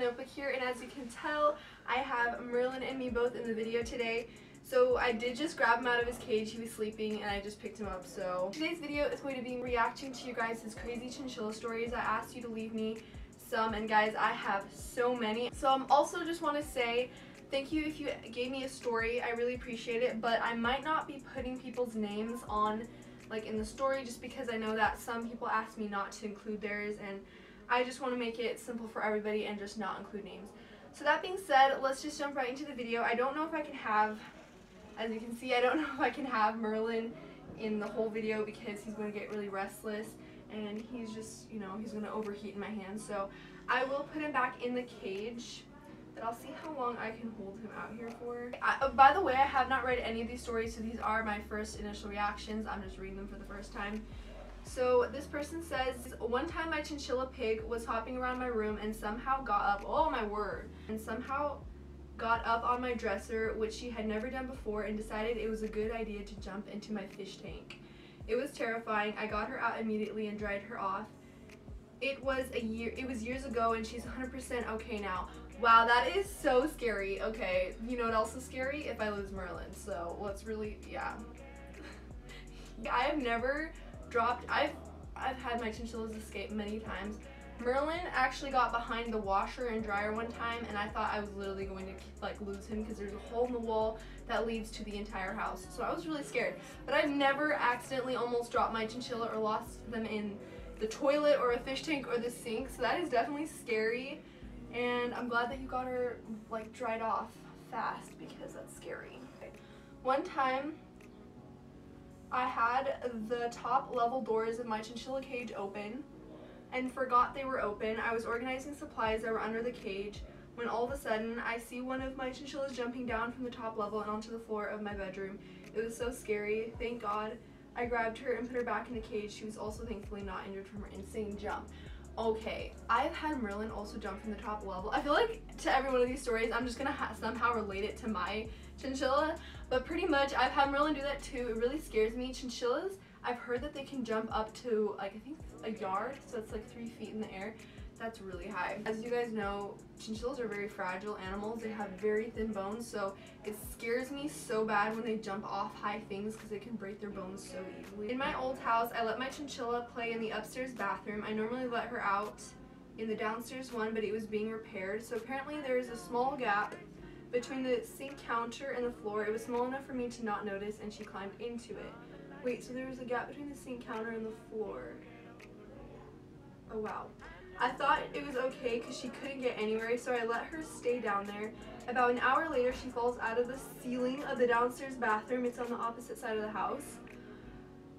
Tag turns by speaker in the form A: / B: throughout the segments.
A: Notebook here and as you can tell I have Merlin and me both in the video today. So I did just grab him out of his cage, he was sleeping and I just picked him up. So today's video is going to be reacting to you guys' crazy chinchilla stories. I asked you to leave me some and guys I have so many. So I'm also just want to say thank you if you gave me a story, I really appreciate it but I might not be putting people's names on like in the story just because I know that some people ask me not to include theirs and I just want to make it simple for everybody and just not include names. So that being said, let's just jump right into the video. I don't know if I can have, as you can see, I don't know if I can have Merlin in the whole video because he's going to get really restless and he's just, you know, he's going to overheat in my hands. So I will put him back in the cage but I'll see how long I can hold him out here for. I, oh, by the way, I have not read any of these stories, so these are my first initial reactions. I'm just reading them for the first time. So this person says, one time my chinchilla pig was hopping around my room and somehow got up, oh my word, and somehow got up on my dresser, which she had never done before, and decided it was a good idea to jump into my fish tank. It was terrifying. I got her out immediately and dried her off. It was a year, it was years ago and she's 100% okay now. Wow, that is so scary. Okay, you know what else is scary? If I lose Merlin. So let's really, yeah. I have never dropped, I've, I've had my chinchillas escape many times. Merlin actually got behind the washer and dryer one time and I thought I was literally going to like lose him because there's a hole in the wall that leads to the entire house. So I was really scared. But I've never accidentally almost dropped my chinchilla or lost them in the toilet or a fish tank or the sink. So that is definitely scary and I'm glad that you got her like dried off fast because that's scary. One time I had the top level doors of my chinchilla cage open and forgot they were open. I was organizing supplies that were under the cage when all of a sudden I see one of my chinchillas jumping down from the top level and onto the floor of my bedroom. It was so scary. Thank God I grabbed her and put her back in the cage. She was also thankfully not injured from her insane jump. Okay, I've had Merlin also jump from the top level. I feel like to every one of these stories, I'm just gonna somehow relate it to my chinchilla, but pretty much I've had Merlin do that too. It really scares me. Chinchillas, I've heard that they can jump up to like, I think a yard, so it's like three feet in the air. That's really high. As you guys know, chinchillas are very fragile animals. They have very thin bones, so it scares me so bad when they jump off high things because they can break their bones so easily. In my old house, I let my chinchilla play in the upstairs bathroom. I normally let her out in the downstairs one, but it was being repaired. So apparently there is a small gap between the sink counter and the floor. It was small enough for me to not notice, and she climbed into it. Wait, so there was a gap between the sink counter and the floor. Oh wow. I thought it was okay because she couldn't get anywhere, so I let her stay down there. About an hour later, she falls out of the ceiling of the downstairs bathroom. It's on the opposite side of the house.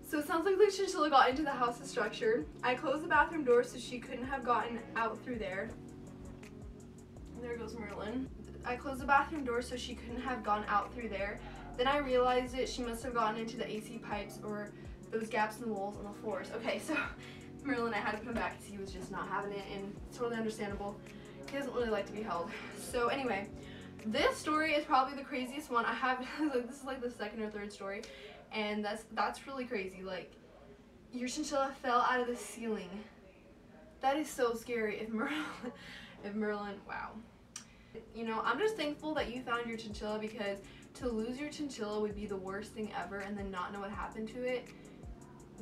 A: So it sounds like the chinchilla got into the house's structure. I closed the bathroom door so she couldn't have gotten out through there. There goes Merlin. I closed the bathroom door so she couldn't have gone out through there. Then I realized it, she must have gotten into the AC pipes or those gaps in the walls on the floors. Okay, so Merlin, I had to him back because he was just not having it and it's totally understandable. He doesn't really like to be held. So anyway, this story is probably the craziest one. I have, this is like the second or third story and that's that's really crazy. Like, your chinchilla fell out of the ceiling. That is so scary if Merlin, if Merlin, wow. You know, I'm just thankful that you found your chinchilla because to lose your chinchilla would be the worst thing ever and then not know what happened to it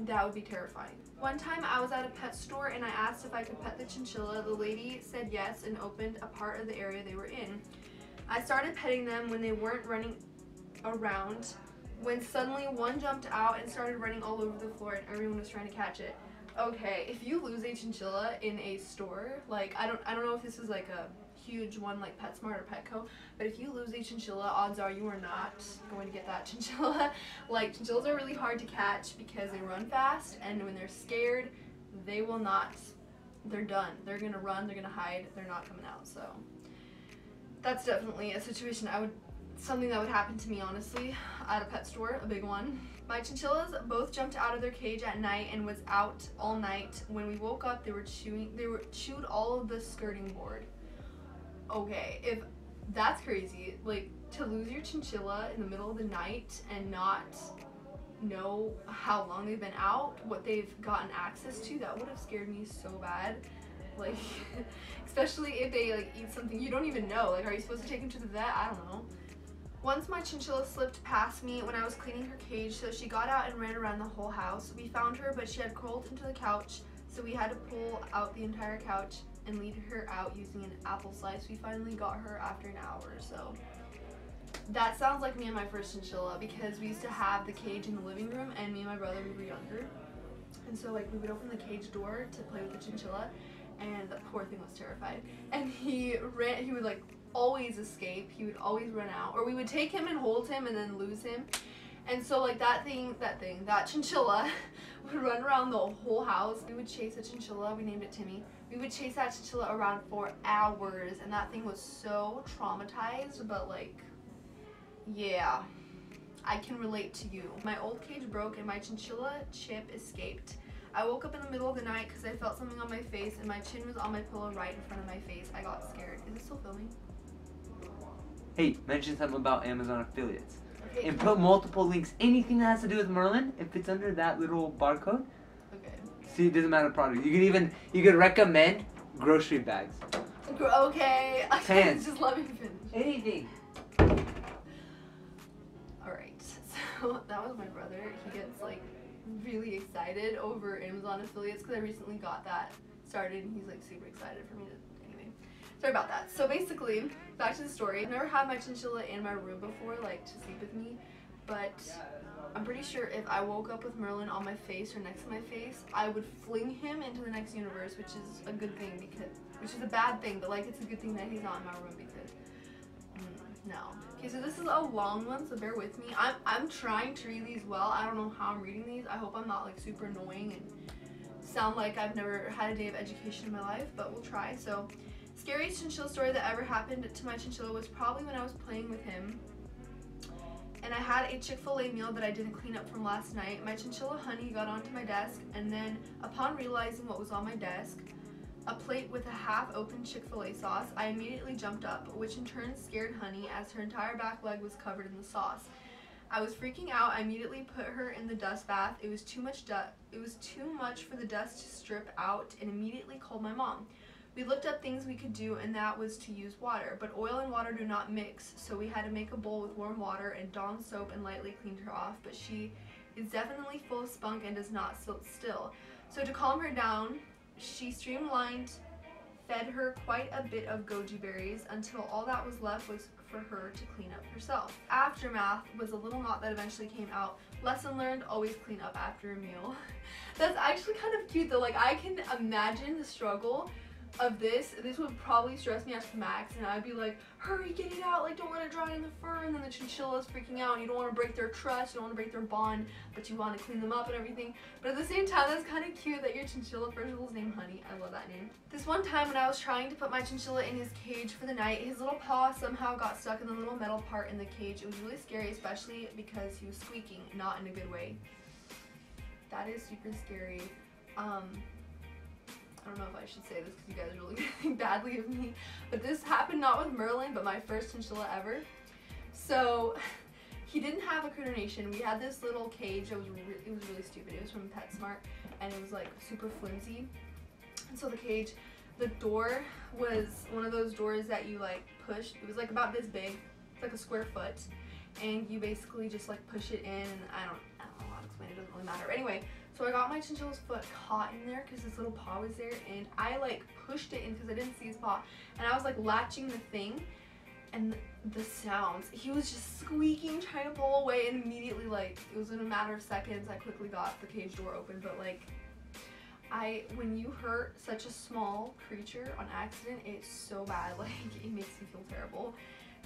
A: that would be terrifying. One time I was at a pet store and I asked if I could pet the chinchilla. The lady said yes and opened a part of the area they were in. I started petting them when they weren't running around when suddenly one jumped out and started running all over the floor and everyone was trying to catch it. Okay, if you lose a chinchilla in a store, like I don't I don't know if this is like a huge one like PetSmart or Petco. But if you lose a chinchilla, odds are you are not going to get that chinchilla. like chinchillas are really hard to catch because they run fast and when they're scared, they will not, they're done. They're gonna run, they're gonna hide, they're not coming out. So that's definitely a situation I would, something that would happen to me honestly at a pet store, a big one. My chinchillas both jumped out of their cage at night and was out all night. When we woke up, they were chewing, they were chewed all of the skirting board okay, if that's crazy, like to lose your chinchilla in the middle of the night and not know how long they've been out, what they've gotten access to, that would have scared me so bad. Like, especially if they like eat something you don't even know. Like, are you supposed to take them to the vet? I don't know. Once my chinchilla slipped past me when I was cleaning her cage, so she got out and ran around the whole house. We found her, but she had crawled into the couch, so we had to pull out the entire couch and lead her out using an apple slice. We finally got her after an hour or so. That sounds like me and my first chinchilla because we used to have the cage in the living room and me and my brother, we were younger. And so like we would open the cage door to play with the chinchilla and the poor thing was terrified. And he ran, he would like always escape. He would always run out. Or we would take him and hold him and then lose him. And so like that thing, that thing, that chinchilla would run around the whole house. We would chase a chinchilla, we named it Timmy. We would chase that chinchilla around for hours and that thing was so traumatized, but like, yeah, I can relate to you. My old cage broke and my chinchilla Chip escaped. I woke up in the middle of the night because I felt something on my face and my chin was on my pillow right in front of my face. I got scared. Is it still filming?
B: Hey, mention something about Amazon affiliates.
A: Okay.
B: And put multiple links. Anything that has to do with Merlin, if it's under that little barcode. See, it doesn't matter product. You could even, you could recommend grocery bags.
A: Gr- Okay.
B: Pants.
A: Just let me finish.
B: Anything.
A: Alright, so that was my brother. He gets like really excited over Amazon affiliates because I recently got that started and he's like super excited for me to. Anyway, sorry about that. So basically, back to the story. I've never had my chinchilla in my room before, like to sleep with me, but I'm pretty sure if I woke up with Merlin on my face or next to my face, I would fling him into the next universe, which is a good thing because, which is a bad thing, but like it's a good thing that he's not in my room because Mm, no. Okay, so this is a long one, so bear with me. I'm I'm trying to read these well. I don't know how I'm reading these. I hope I'm not like super annoying and sound like I've never had a day of education in my life, but we'll try. So, scariest chinchilla story that ever happened to my chinchilla was probably when I was playing with him. And I had a Chick-fil-A meal that I didn't clean up from last night. My chinchilla honey got onto my desk, and then upon realizing what was on my desk, a plate with a half-open Chick-fil-A sauce, I immediately jumped up, which in turn scared Honey as her entire back leg was covered in the sauce. I was freaking out. I immediately put her in the dust bath. It was too much dust. it was too much for the dust to strip out and immediately called my mom. We looked up things we could do and that was to use water, but oil and water do not mix, so we had to make a bowl with warm water and Dawn soap and lightly cleaned her off, but she is definitely full of spunk and does not sit still. So to calm her down, she streamlined, fed her quite a bit of goji berries until all that was left was for her to clean up herself. Aftermath was a little knot that eventually came out. Lesson learned, always clean up after a meal. That's actually kind of cute though. Like I can imagine the struggle of this. This would probably stress me out to max and I'd be like, hurry, get it out, like don't let it dry in the fur and then the chinchilla's freaking out and you don't want to break their trust, you don't want to break their bond, but you want to clean them up and everything. But at the same time, that's kind of cute that your chinchilla first of all is named Honey. I love that name. This one time when I was trying to put my chinchilla in his cage for the night, his little paw somehow got stuck in the little metal part in the cage. It was really scary, especially because he was squeaking, not in a good way. That is super scary. Um, don't know if I should say this because you guys are really think badly of me, but this happened not with Merlin, but my first chinchilla ever. So he didn't have a critter nation. We had this little cage. It was it was really stupid. It was from PetSmart, and it was like super flimsy. And so the cage, the door was one of those doors that you like push. It was like about this big, it's like a square foot, and you basically just like push it in. I don't, I don't know how to explain. It doesn't really matter. Anyway, so I got my chinchilla's foot caught in there because his little paw was there, and I like pushed it in because I didn't see his paw, and I was like latching the thing, and the sounds. He was just squeaking, trying to pull away, and immediately like it was in a matter of seconds. I quickly got the cage door open, but like. I when you hurt such a small creature on accident, it's so bad. Like it makes you feel terrible.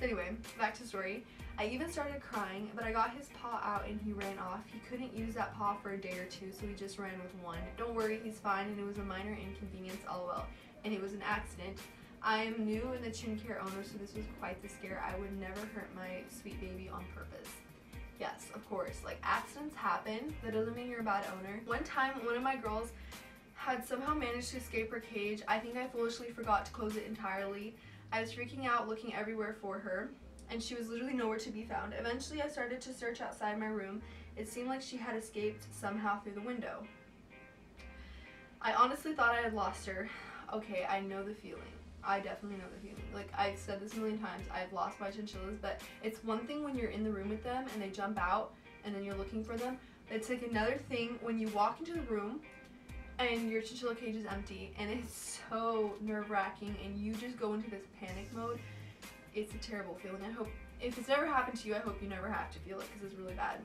A: Anyway, back to story. I even started crying, but I got his paw out and he ran off. He couldn't use that paw for a day or two, so he just ran with one. Don't worry, he's fine, and it was a minor inconvenience, lol. And it was an accident. I am new in the chin care owner, so this was quite the scare. I would never hurt my sweet baby on purpose. Yes, of course. Like accidents happen. That doesn't mean you're a bad owner. One time, one of my girls had somehow managed to escape her cage. I think I foolishly forgot to close it entirely. I was freaking out, looking everywhere for her, and she was literally nowhere to be found. Eventually, I started to search outside my room. It seemed like she had escaped somehow through the window. I honestly thought I had lost her. okay, I know the feeling. I definitely know the feeling. Like I've said this a million times, I've lost my chinchillas, but it's one thing when you're in the room with them and they jump out and then you're looking for them. It's like another thing when you walk into the room and your chinchilla cage is empty and it's so nerve wracking and you just go into this panic mode. It's a terrible feeling. I hope if it's never happened to you, I hope you never have to feel it because it's really bad.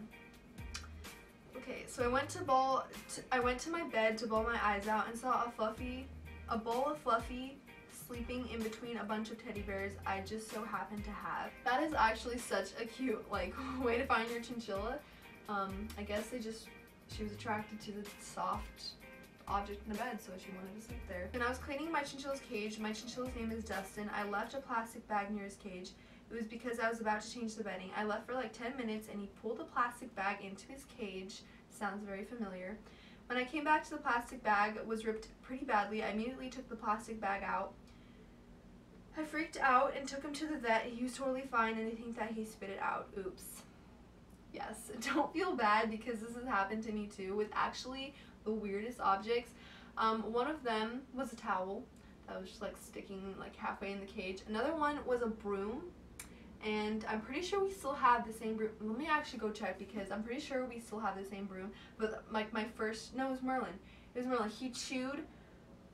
A: Okay, so I went to ball. I went to my bed to ball my eyes out and saw a fluffy, a bowl of fluffy sleeping in between a bunch of teddy bears I just so happened to have. That is actually such a cute like way to find your chinchilla. Um, I guess they just, she was attracted to the soft object in the bed, so she wanted to sleep there. When I was cleaning my chinchilla's cage, my chinchilla's name is Dustin, I left a plastic bag near his cage. It was because I was about to change the bedding. I left for like 10 minutes and he pulled the plastic bag into his cage. Sounds very familiar. When I came back to the plastic bag was ripped pretty badly. I immediately took the plastic bag out. I freaked out and took him to the vet. He was totally fine and I think that he spit it out. Oops. Yes, don't feel bad because this has happened to me too with actually the weirdest objects. Um, one of them was a towel that was just like sticking like halfway in the cage. Another one was a broom and I'm pretty sure we still have the same broom. Let me actually go check because I'm pretty sure we still have the same broom. But like my first, no, it was Merlin. It was Merlin. He chewed.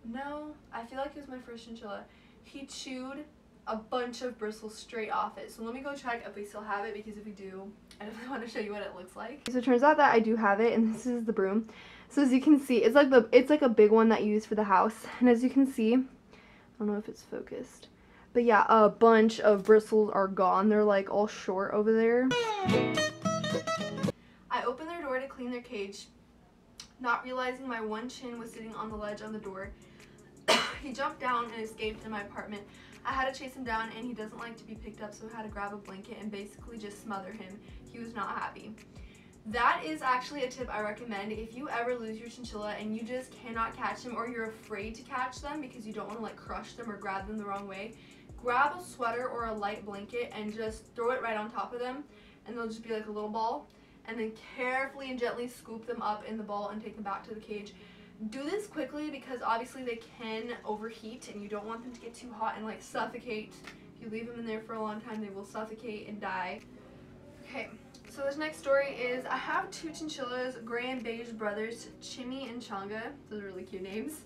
A: No, I feel like it was my first chinchilla. He chewed a bunch of bristles straight off it. So let me go check if we still have it because if we do, I definitely want to show you what it looks like. So it turns out that I do have it and this is the broom. So as you can see, it's like the it's like a big one that you use for the house. And as you can see, I don't know if it's focused. But yeah, a bunch of bristles are gone. They're like all short over there. I opened their door to clean their cage, not realizing my one chin was sitting on the ledge on the door. he jumped down and escaped in my apartment. I had to chase him down and he doesn't like to be picked up so I had to grab a blanket and basically just smother him. He was not happy. That is actually a tip I recommend if you ever lose your chinchilla and you just cannot catch them or you're afraid to catch them because you don't want to like crush them or grab them the wrong way grab a sweater or a light blanket and just throw it right on top of them and they'll just be like a little ball and then carefully and gently scoop them up in the ball and take them back to the cage. Do this quickly because obviously they can overheat and you don't want them to get too hot and like suffocate. If you leave them in there for a long time they will suffocate and die. Okay, so this next story is I have two chinchillas, gray and beige brothers, Chimmy and Changa. Those are really cute names.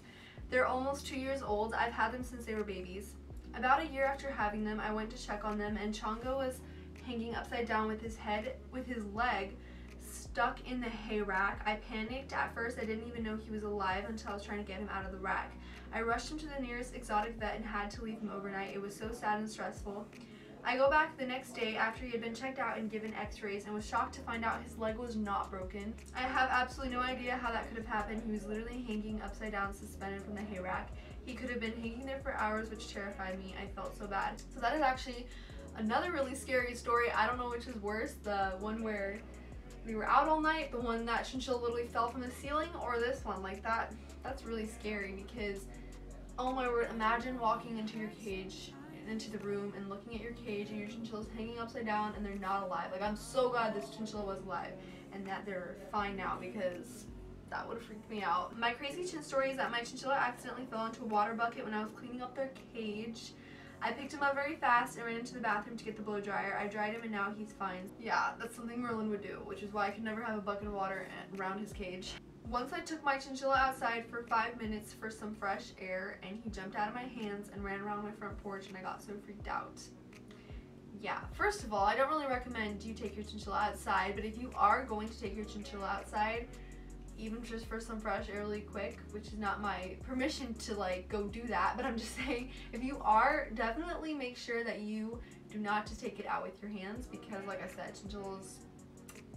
A: They're almost two years old. I've had them since they were babies. About a year after having them, I went to check on them and Chongo was hanging upside down with his head, with his leg stuck in the hay rack. I panicked at first. I didn't even know he was alive until I was trying to get him out of the rack. I rushed him to the nearest exotic vet and had to leave him overnight. It was so sad and stressful. I go back the next day after he had been checked out and given x-rays and was shocked to find out his leg was not broken. I have absolutely no idea how that could have happened. He was literally hanging upside down suspended from the hay rack. He could have been hanging there for hours, which terrified me. I felt so bad. So that is actually another really scary story. I don't know which is worse, the one where we were out all night, the one that chinchilla literally fell from the ceiling, or this one. Like that, that's really scary because, oh my word, imagine walking into your cage, into the room and looking at your cage and your chinchilla's hanging upside down and they're not alive. Like I'm so glad this chinchilla was alive and that they're fine now because that would have freaked me out. My crazy chin story is that my chinchilla accidentally fell into a water bucket when I was cleaning up their cage. I picked him up very fast and ran into the bathroom to get the blow dryer. I dried him and now he's fine. Yeah, that's something Merlin would do, which is why I could never have a bucket of water around his cage. Once I took my chinchilla outside for five minutes for some fresh air and he jumped out of my hands and ran around my front porch and I got so freaked out. Yeah, first of all, I don't really recommend you take your chinchilla outside, but if you are going to take your chinchilla outside, even just for some fresh air really quick, which is not my permission to like go do that, but I'm just saying if you are, definitely make sure that you do not just take it out with your hands because like I said, chinchillas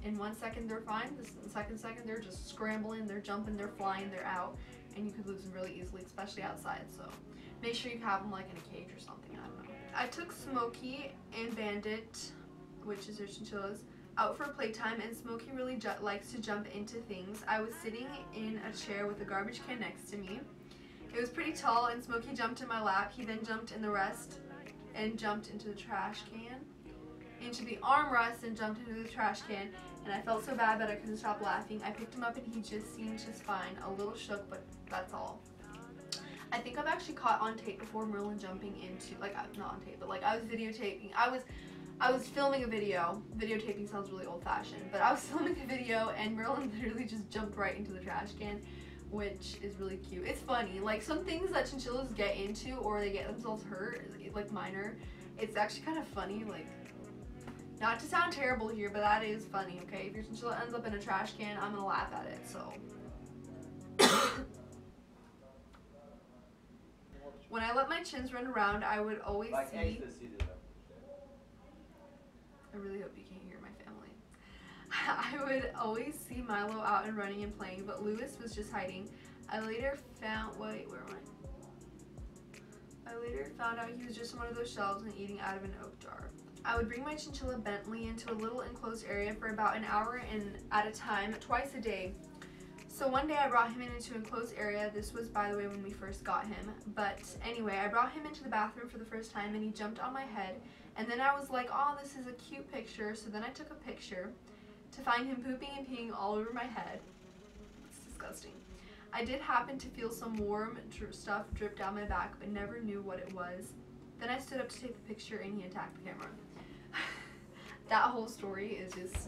A: in one second they're fine, the second second they're just scrambling, they're jumping, they're flying, they're out, and you could lose them really easily, especially outside, so make sure you have them like in a cage or something, I don't know. I took Smokey and Bandit, which is their chinchillas, out for playtime and Smokey really likes to jump into things. I was sitting in a chair with a garbage can next to me. It was pretty tall and Smokey jumped in my lap. He then jumped in the rest and jumped into the trash can, into the armrest and jumped into the trash can. And I felt so bad that I couldn't stop laughing. I picked him up and he just seemed just fine. A little shook, but that's all. I think I've actually caught on tape before Merlin jumping into like uh, not on tape, but like I was videotaping. I was I was filming a video. Videotaping sounds really old fashioned, but I was filming a video and Merlin literally just jumped right into the trash can, which is really cute. It's funny. Like some things that chinchillas get into or they get themselves hurt, like minor, it's actually kind of funny. Like not to sound terrible here, but that is funny, okay? If your chinchilla ends up in a trash can, I'm gonna laugh at it, so. when I let my chins run around, I would always see. I really hope you can't hear my family. I would always see Milo out and running and playing, but Lewis was just hiding. I later found, wait, where am I? I later found out he was just one of those shelves and eating out of an oak jar. I would bring my chinchilla Bentley into a little enclosed area for about an hour and at a time, twice a day. So one day I brought him into an enclosed area. This was, by the way, when we first got him. But anyway, I brought him into the bathroom for the first time and he jumped on my head and then I was like, oh, this is a cute picture. So then I took a picture to find him pooping and peeing all over my head. It's disgusting. I did happen to feel some warm dri stuff drip down my back, but never knew what it was. Then I stood up to take the picture and he attacked the camera. That whole story is just,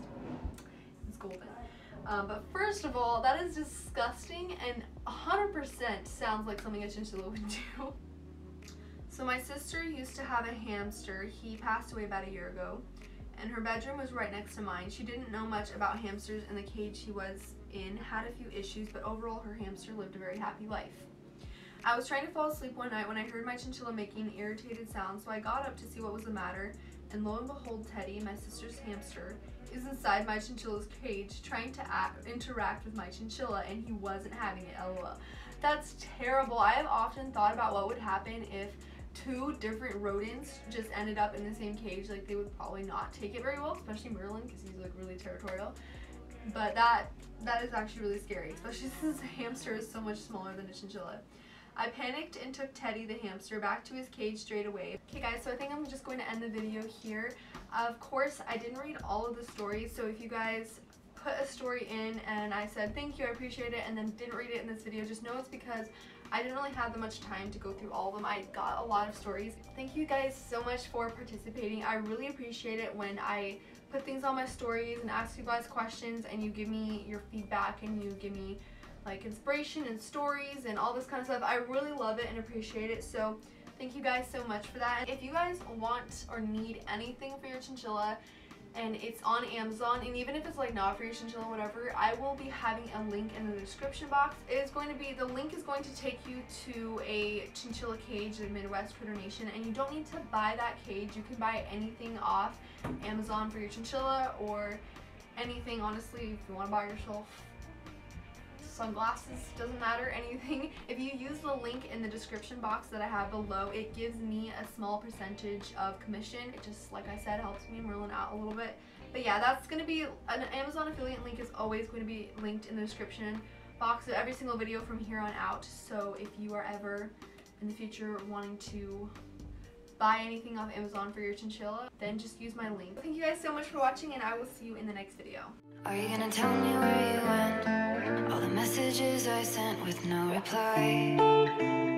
A: it's golden. Um, but first of all, that is disgusting and 100% sounds like something a chinchilla would do. So my sister used to have a hamster. He passed away about a year ago. And her bedroom was right next to mine. She didn't know much about hamsters and the cage she was in had a few issues, but overall her hamster lived a very happy life. I was trying to fall asleep one night when I heard my chinchilla making irritated sound, so I got up to see what was the matter, and lo and behold, Teddy, my sister's hamster, is inside my chinchilla's cage trying to act, interact with my chinchilla, and he wasn't having it, lol. That's terrible. I have often thought about what would happen if two different rodents just ended up in the same cage, like they would probably not take it very well, especially Merlin because he's like really territorial. But that that is actually really scary, especially since a hamster is so much smaller than a chinchilla. I panicked and took Teddy the hamster back to his cage straight away. Okay guys, so I think I'm just going to end the video here. Of course, I didn't read all of the stories, so if you guys put a story in and I said thank you, I appreciate it, and then didn't read it in this video, just know it's because I didn't really have that much time to go through all of them. I got a lot of stories. Thank you guys so much for participating. I really appreciate it when I put things on my stories and ask you guys questions and you give me your feedback and you give me like inspiration and stories and all this kind of stuff. I really love it and appreciate it. So thank you guys so much for that. If you guys want or need anything for your chinchilla, and it's on Amazon and even if it's like not for your chinchilla whatever I will be having a link in the description box it is going to be the link is going to take you to a chinchilla cage in Midwest Critter Nation and you don't need to buy that cage you can buy anything off Amazon for your chinchilla or anything honestly if you want to buy yourself sunglasses, doesn't matter, anything. If you use the link in the description box that I have below, it gives me a small percentage of commission. It just, like I said, helps me and Merlin out a little bit. But yeah, that's going to be, an Amazon affiliate link is always going to be linked in the description box of every single video from here on out. So if you are ever in the future wanting to buy anything off Amazon for your chinchilla, then just use my link. Thank you guys so much for watching and I will see you in the next video. Are you gonna tell me where you went? All the messages I sent with no reply